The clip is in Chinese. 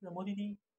这摩的的。